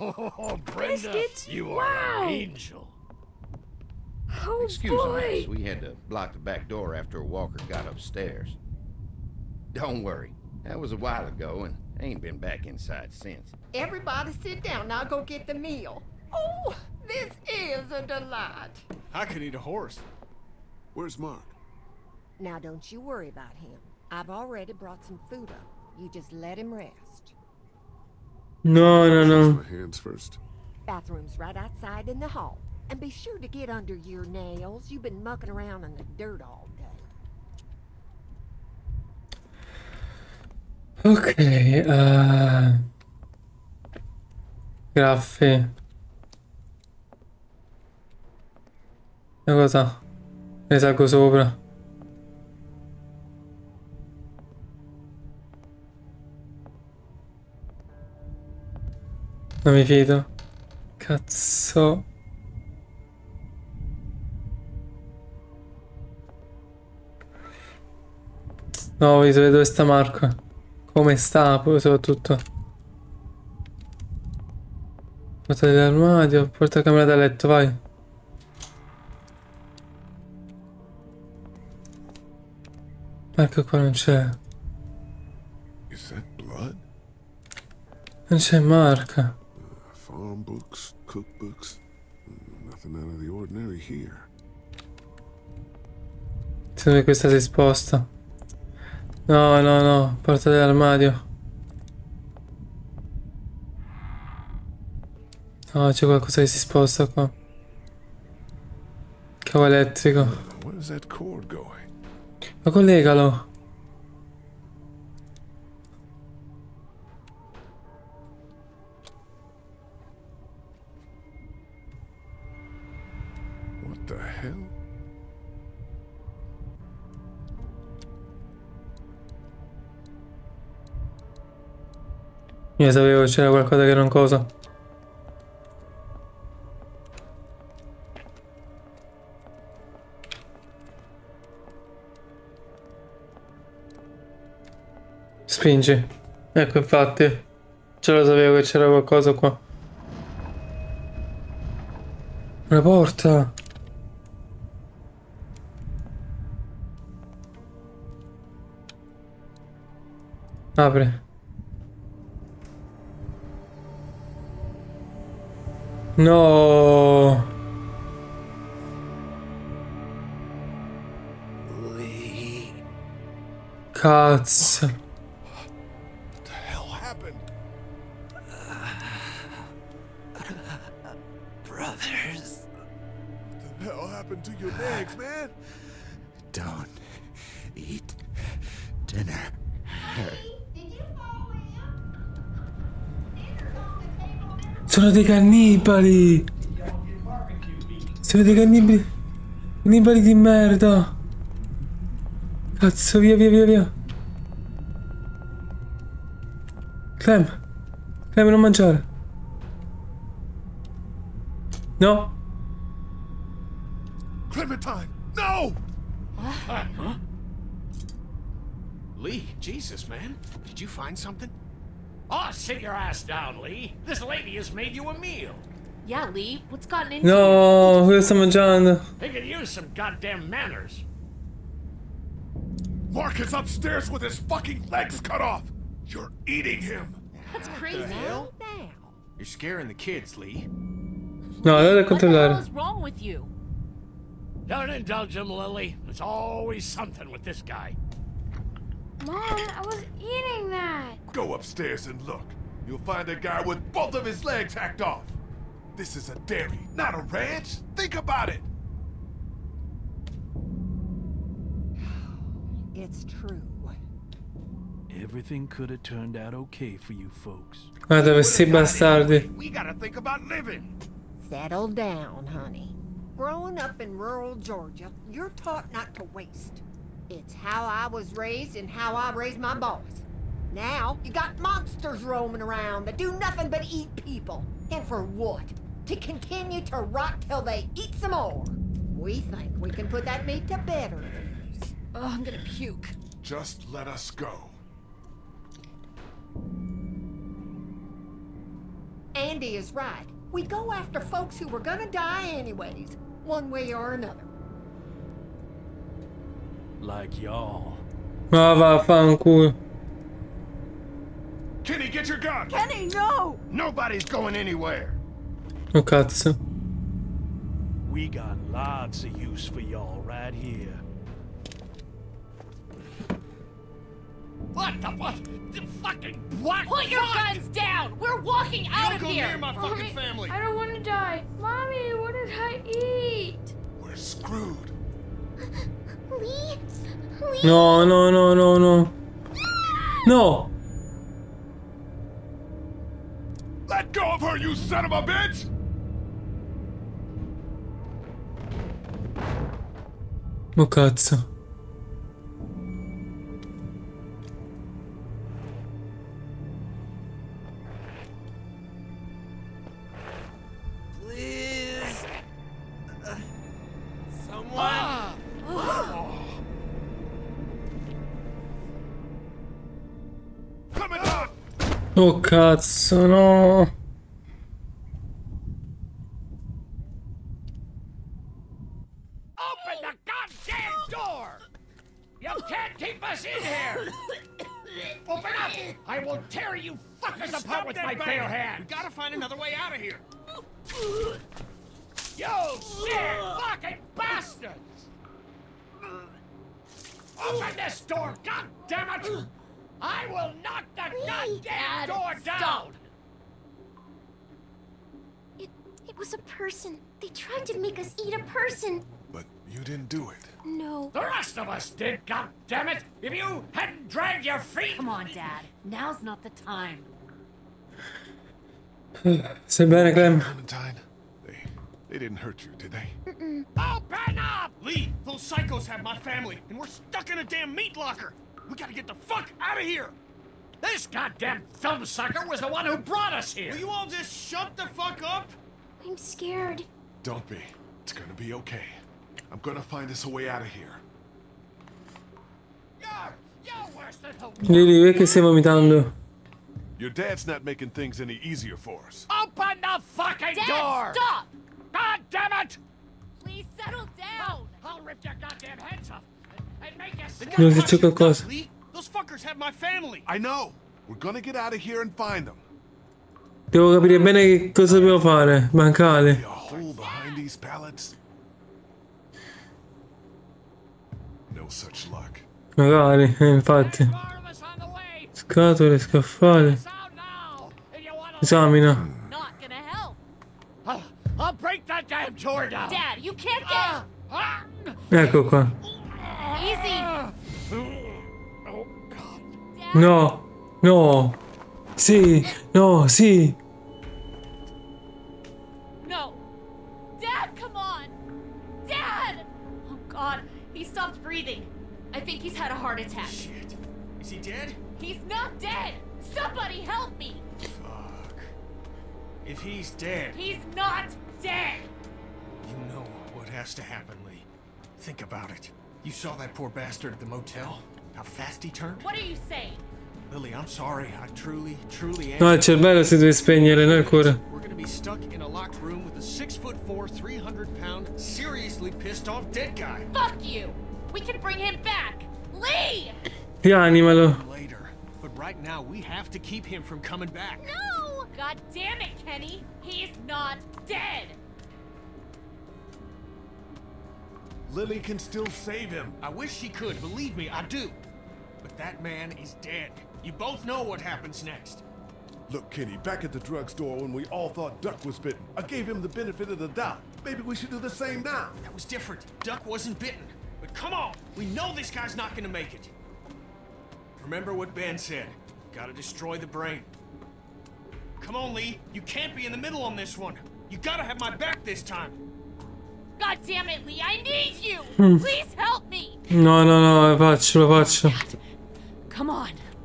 Oh, Brenda, Biscuits? you Wow. are an angel. Oh Excuse boy. us, we had to block the back door after Walker got upstairs. Don't worry, that was a while ago and I ain't been back inside since. Everybody sit down. I'll go get the meal. Oh, this is a delight. I could eat a horse. Where's Mark? Now, don't you worry about him. I've already brought some food up. You just let him rest. No, no, no. my hands first. Bathroom's right outside in the hall. And be sure to get under your nails. You've been mucking around in the dirt all day. Ok, eh... Graffi. E cosa? Ne salgo sopra. Non mi fido. Cazzo. No, voglio sapere dove sta Marco. Come sta, poi soprattutto. Porta dell'armadio, porta camera da letto, vai. Marco qua non c'è. Is that blood? Non c'è Marco. Farm books, cookbooks. Nothing out of the ordinary here. Me questa si sposta. No, no, no, porta dell'armadio. No, c'è qualcosa che si sposta qua. Cavo elettrico. Ma collegalo. Io sapevo che c'era qualcosa che non cosa. Spingi. Ecco, infatti. Ce lo sapevo che c'era qualcosa qua. Una porta. Apri. No. Lee. Cazzo. Sono dei cannibali. Sono dei cannibali. Cannibali di merda. Cazzo, via, via, via, via. Clem. Clem, non mangiare. No. Clementine! No! Huh? Lee, Jesus, man. Did you find something? Oh, sit your ass down, Lee. This lady has made you a meal. Yeah, Lee, what's gotten into No, cosa sta John? They could use some goddamn manners. Mark is upstairs with his fucking legs cut off! You're eating him! That's crazy. Now, now. You're scaring the kids, Lee. No, allora What the hell What's wrong with you? Don't indulge him, Lily. There's always something with this guy. Mom, I was eating that. Go upstairs and look. You'll find a guy with both of his legs hacked off. This is a dairy, not a ranch. Think about it. It's true. Everything could have turned out okay for you folks. Ah, Guarda questi bastardi. We gotta think about living. Settle down, honey. Growing up in rural Georgia, you're taught not to waste. It's how I was raised and how I raised my boys. Now, you got monsters roaming around that do nothing but eat people. And for what? To continue to rot till they eat some more. We think we can put that meat to better use. Oh, I'm gonna puke. Just let us go. Andy is right. We go after folks who were gonna die anyways, one way or another. Like y'all. Ma vaffanculo. Kenny, get your gun! Kenny, no! Nobody's going anywhere. Oh cazzo. We got lots of use for y'all right here. What the what? The fucking what? Put your fuck? guns down! We're walking out Don't of go here! near my fucking Mommy, family. I don't want to die. Mommy, what did I eat? We're screwed. Lee? No, no, no, no, no. No! Let go of her, you son of a bitch! Oh cazzo. Here! Open up! I will tear you fuckers apart with my banging. bare We hands! gotta find another way out of here. You sick fucking bastards! Open this door, god damn it! I will knock the goddamn Dad, door stop. down! It, it was a person. They tried to make us eat a person. But you didn't do it. No. The rest of us did, god damn it! If you hadn't dragged your feet! Come on, Dad. Now's not the time. Stai bene, Clementine, they, they didn't hurt you, did they? Open up! Lee, those psychos have my family, and we're stuck in a damn meat locker. We gotta get the fuck out of here. This goddamn thumb sucker was the one who brought us here! Will you all just shut the fuck up? I'm scared. Don't be. It's gonna be okay. I'm gonna find us a way out of here. You're, you're worse than the Lily, perché stai? Your dad's not making things any easier for us. Open the fucking Dad, door! stop! God damn it! Please settle down! I'll rip your goddamn heads off Non dice qualcosa. Devo capire bene che cosa dobbiamo fare. Mancare. Magari, eh, infatti. Scatole, scaffale. Esamina. Ecco qua. No. No. Sì. No, sì. No! Dad, come on! Dad! Oh, God. He stopped breathing. I think he's had a heart attack. Shit. Is he dead? He's not dead! Somebody help me! Fuck. If he's dead, He's not dead! you know what has to happen, Lee. Think about it. You saw that poor bastard at the motel? How fast he turned? What are you saying? Lily, I'm sorry. I truly, truly am. No, il cervello si deve spegnere, non il cuore. We're gonna be stuck in a locked room with a six foot four, 300 pound, seriously pissed off dead guy. Fuck you! We can bring him back! Lee! Rianimalo. Later. But right now, we have to keep him from coming back. No! God damn it, Kenny! He's not dead! Lily can still save him. I wish she could, believe me, I do. But that man is dead. You both know what happens next. Look, Kenny, back at the drugstore when we all thought Duck was bitten, I gave him the benefit of the doubt. Maybe we should do the same now. That was different. Duck wasn't bitten. But come on, we know this guy's not gonna make it. Remember what Ben said. Gotta destroy the brain. Come on, Lee. You can't be in the middle on this one. You gotta have my back this time. God damn it, Lee! I need you! Hmm. Please help me! No, no, no, lo faccio, lo faccio. Come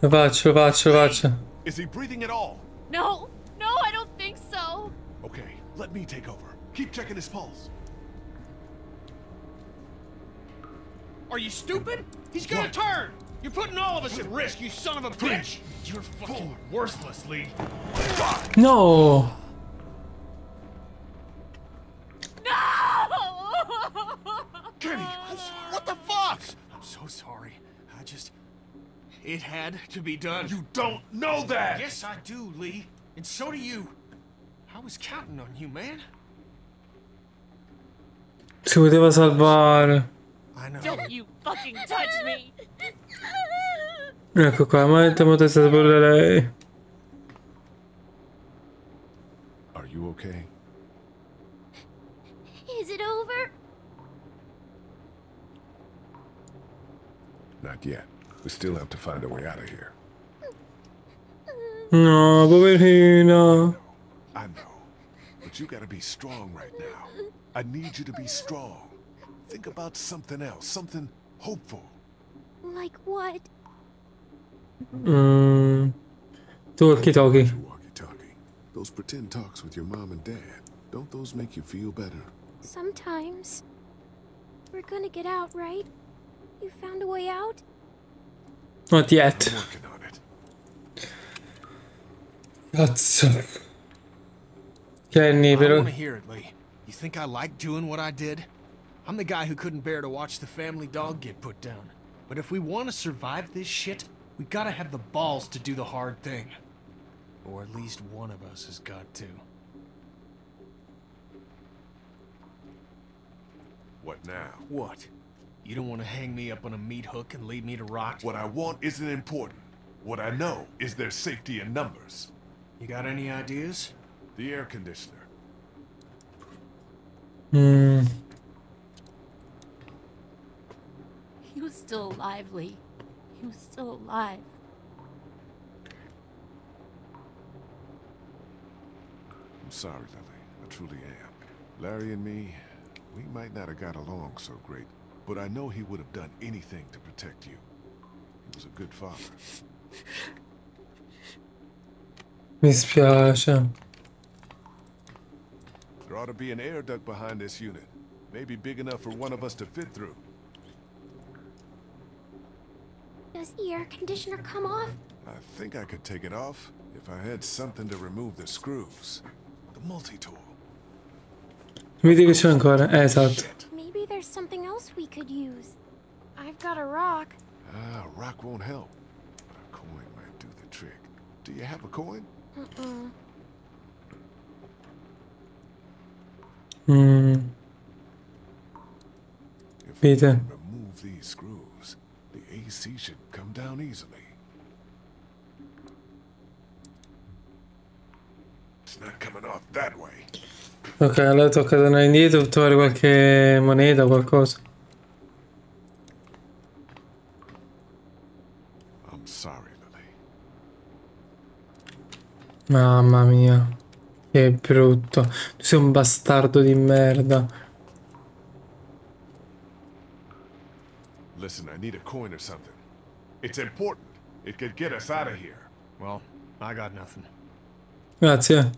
Wait, wait, wait. Is he breathing at all? No, no, I don't think so. Okay, let me take over. Keep checking his pulse. Are you stupid? He's gonna what? turn! You're putting all of us at risk, you son of a bitch! You're fucking worthless, Lee. No! No! Kenny, what the fuck? I'm so sorry. It had to be done. You don't know that! Yes, I do, Lee. And so do you. I was counting on you, man. Si poteva salvare. I know. Don't you fucking touch me! Ecco qua, ma è stata pure lei. Are you okay? Is it over? Not yet. We still have to find a way out of here. No, poverina. I know. But you gotta be strong right now. I need you to be strong. Think about something else, something hopeful. Like what? Mm. Talkie talkie. Walkie-talkie. Those pretend talks with your mom and dad. Don't those make you feel better? Sometimes. We're gonna get out, right? You found a way out? Not yet. I'm working on it. Cazzo. Kenny, I want to hear it, Lee. You think I like doing what I did? I'm the guy who couldn't bear to watch the family dog get put down. But if we want to survive this shit, we gotta have the balls to do the hard thing. Or at least one of us has got to. What now? What? You don't want to hang me up on a meat hook and leave me to rot? What I want isn't important. What I know is their safety in numbers. You got any ideas? The air conditioner. Hmm. He was still alive, Lee. He was still alive. I'm sorry, Lily. I truly am. Larry and me, we might not have got along so great, but I know he would have done anything to protect you. He was a good father. Mi spiace. There ought to be an air duct behind this unit. Maybe big enough for one of us to fit through. Does the air conditioner come off? I think I could take it off if I had something to remove the screws. The multi-tool. Vedi che c'è ancora. Eh, esatto. Maybe there's something else we could use. I've got a rock. Ah, a rock won't help. But a coin might do the trick. Do you have a coin? Uh-uh. Mm. If Peter. can remove these screws, the AC should come down easily. It's not coming off that way. Ok, allora tocca tornare indietro per trovare qualche moneta o qualcosa. I'm sorry, Lily. Mamma mia. Che brutto. Tu sei un bastardo di merda. Listen, I need a coin or something. It's important. It could get us out of here. Well, I got nothing. Grazie.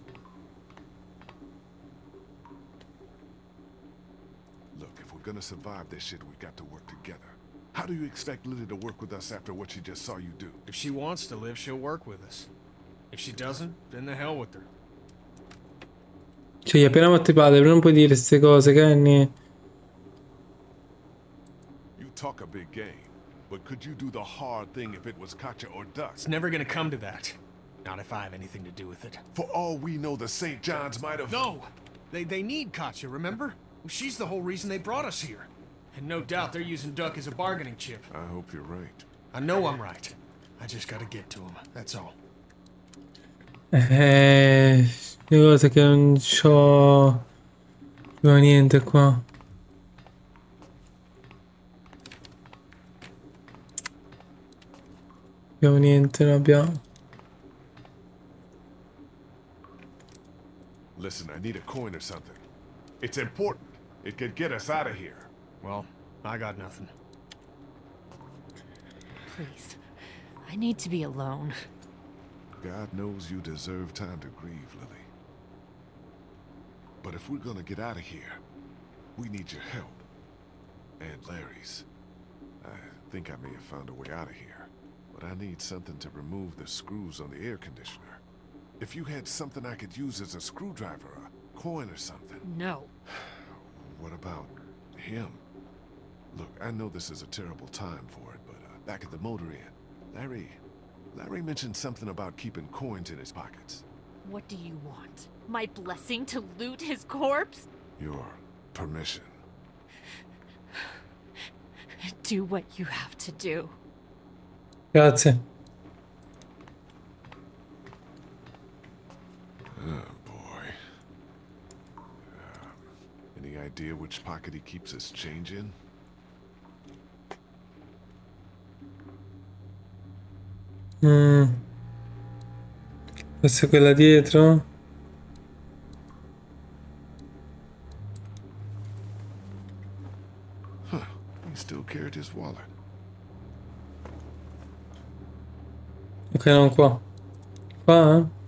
We're gonna survive this shit, we got to work together. How do you expect Lily to work with us after what she just saw you do? If she wants to live, she'll work with us. If she doesn't, then the hell with her. Cioè, gli appena morti padre, però non puoi dire queste cose, Kenny. You talk a big game, but could you do the hard thing if it was Katjaa or Duck? It's never gonna come to that. Not if I have anything to do with it. For all we know, the St. John's might have. No! They, they need Katjaa, remember? Well, she's the whole reason they brought us here. And no doubt they're using Duck as a bargaining chip. I hope you're right. I know I'm right. I just gotta get to him, that's all. Eh, le cose che non c'ho. Non ho niente qua. Abbiamo niente, non abbiamo. Listen, I need a coin or something. It's important. It could get us out of here. Well, I got nothing. Please. I need to be alone. God knows you deserve time to grieve, Lily. But if we're gonna get out of here, we need your help. And Larry's. I think I may have found a way out of here. But I need something to remove the screws on the air conditioner. If you had something I could use as a screwdriver, a coin or something. No. What about him? Look, I know this is a terrible time for it, but uh, back at the motor inn, Larry, Larry mentioned something about keeping coins in his pockets. What do you want? My blessing to loot his corpse? Your permission. Do what you have to do. Grazie. Idea which pocket he keeps his change in? Mm. Questa è quella dietro? Huh. He still carried his wallet. Ok, non qua. Qua? eh?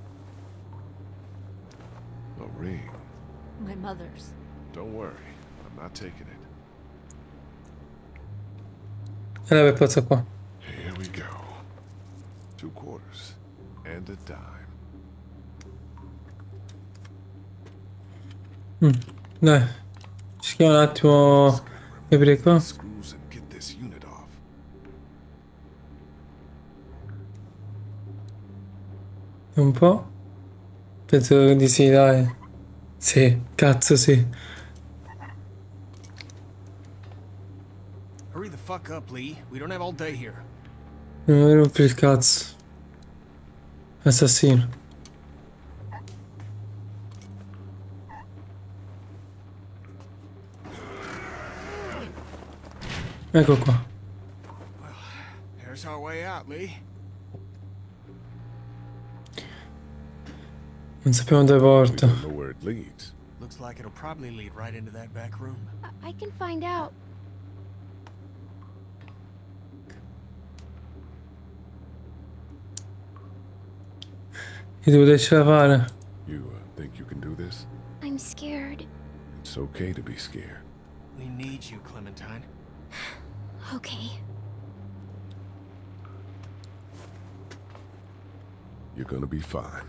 Not taking it. E la per forza qua. Here we go. Two quarters. And a dime. Dai. Cerchiamo un attimo off. Un po'. Penso di sì, dai. Sì, cazzo sì. Fuck up, Lee. We don't have all day here. Non mi rompi il cazzo. Assassino. Ecco qua. There's our way out, Lee. Non sappiamo dove We porta. don't know where it leads. Looks like it'll probably lead right into that back room. I, I can find out. You uh, think you can do this? I'm scared. It's okay to be scared. We need you, Clementine. Okay. You're gonna be fine.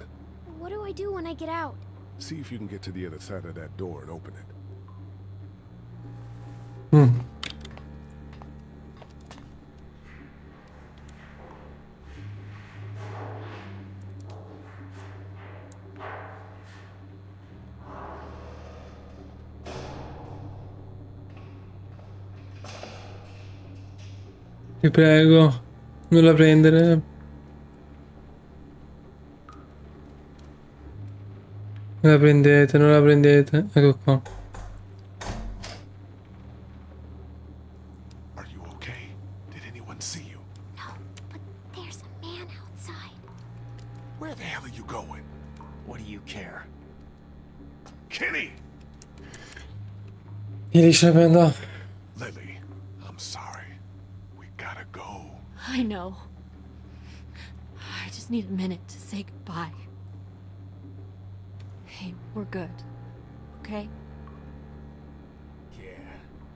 What do I do when I get out? See if you can get to the other side of that door and open it. Mm. Vi prego, non la prendere. Non la prendete, non la prendete. Ecco qua. Are you okay? Did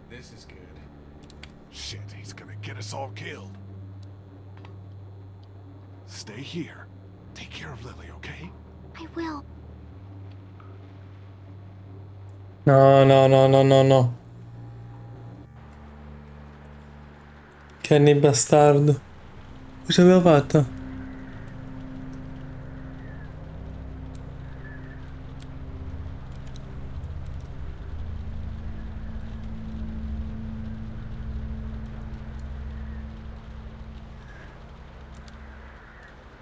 this is good. Shit, he's gonna get us all killed. Stay here. Take care of Lily, okay? I will. No, no, no, no, no, no. Kenny bastardo. Cosa aveva fatto?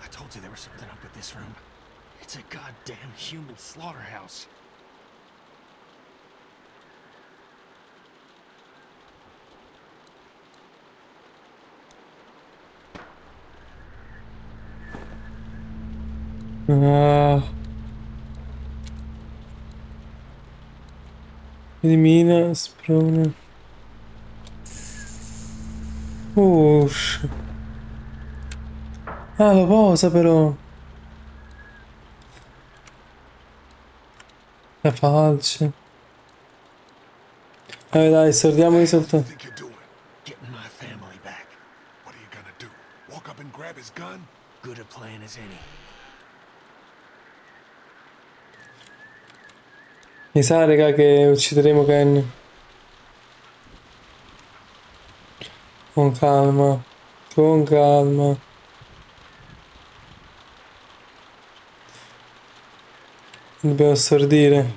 I told you there was something up with this room. It's a goddamn human slaughterhouse. Ah. Elimina, sprona. Push. Ah, lo posa però. La falce. Vabbè dai, sordiamoli What do you soltanto. think you're doing? Mi sa, raga, che uccideremo Ken. Con calma. Con calma. Dobbiamo stordire.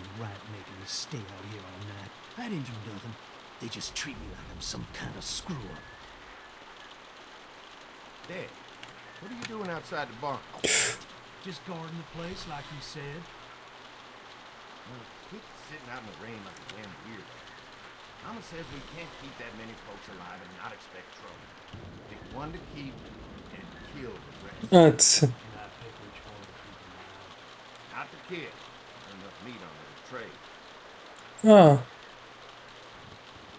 They just treat me like I'm some kind of screw up. Dad, what are you doing outside the barn? just guarding the place like you said. Well, sitting out in the rain like a damn weirdo. Mama says we can't keep that many folks alive and not expect trouble. Pick one to keep and kill the rest. Anzi, pick which one to keep alive. Not the kid. Enough meat on the tray. ah,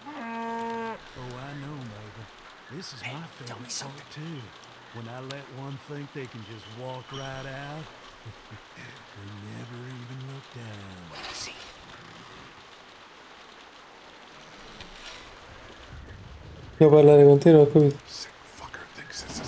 Oh, I know, neighbor. This is my favorite part too. When I let one think they can just walk right out, they never even look down. See, devo parlare con te, non ho capito. Sick fucker thinks this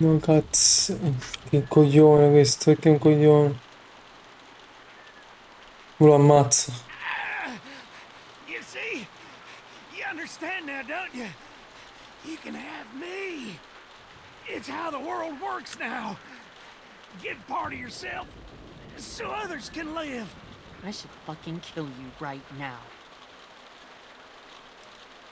No cazzo. Che coglione questo, che è un coglione. Lo ammazzo. You see? You understand now, don't you? You can have me. It's how the world works now. Give part of yourself so others can live. I should fucking kill you right now.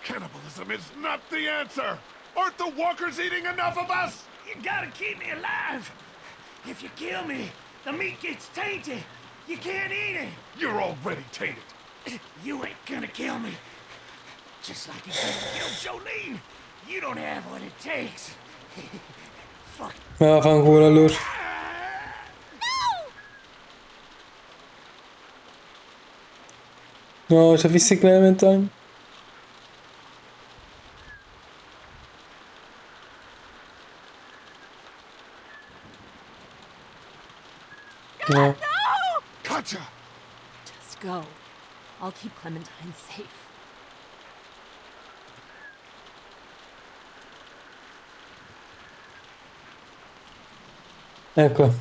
Cannibalism is not the answer! Aren't the walkers eating enough of us? You gotta keep me alive. If you kill me, the meat gets tainted. You can't eat it. You're already tainted. You ain't gonna kill me. Just like you couldn't kill Jolene. You don't have what it takes. Fuck. Ma vaffanculo allora. No, c'è fissi Clementine. No. Katja! Just go. I'll keep Clementine safe. Ecco.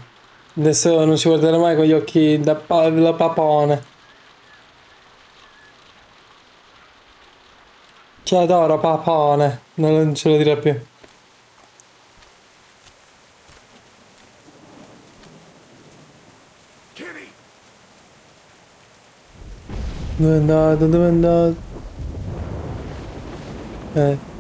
Adesso non ci guarderà mai con gli occhi da, pa- da papone. Ci adoro papone. Non ce lo dirà più. Dove è andato? Dove è andato? Eh.